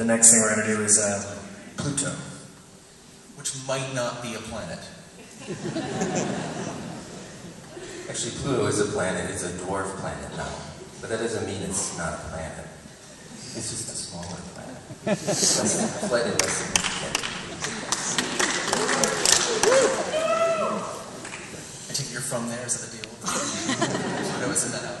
the next thing we're going to do is uh, Pluto. Which might not be a planet. Actually, Pluto is a planet. It's a dwarf planet now. But that doesn't mean it's not a planet. It's just a smaller planet. Less, slightly less significant. I take you're from there, is that the deal? Pluto is in that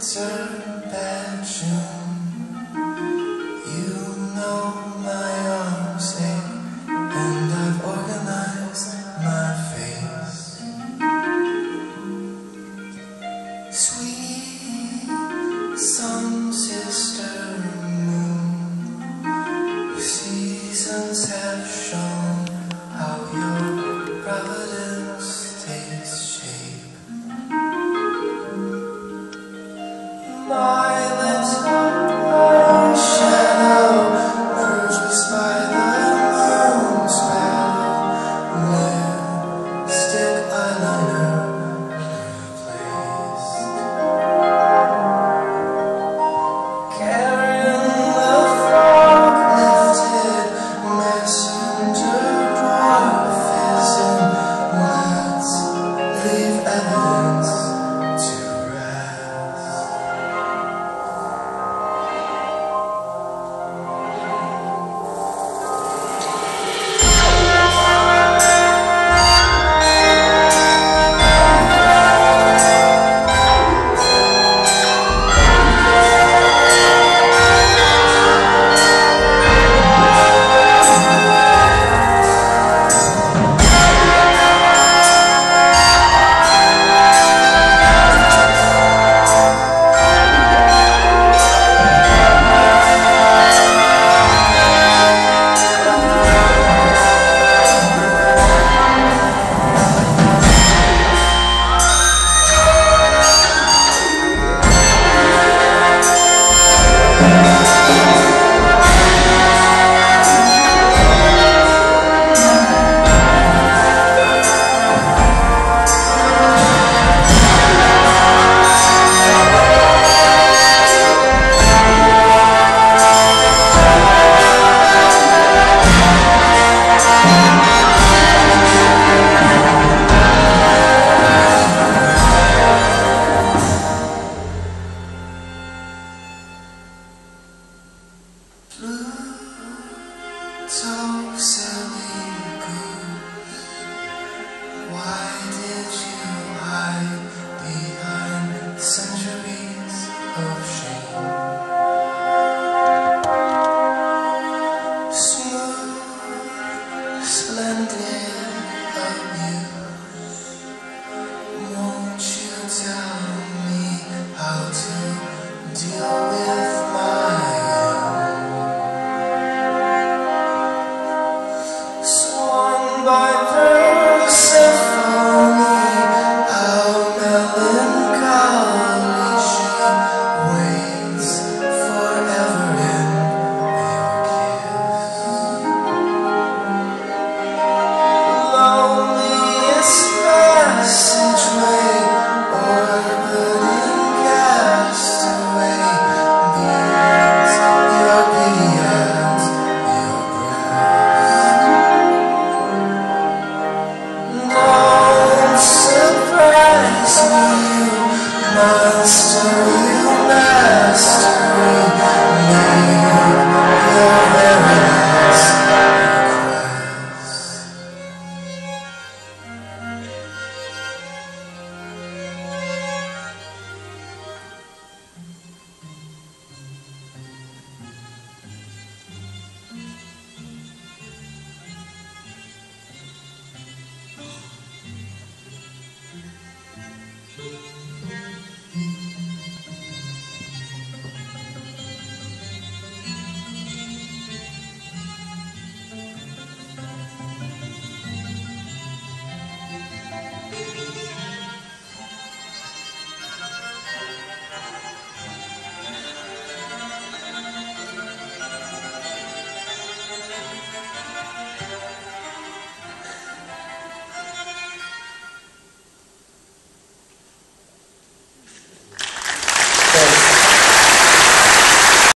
Jupiter bedroom. You know my arms ache, and I've organized my face. Sweet sun, sister moon, seasons have shown how your providence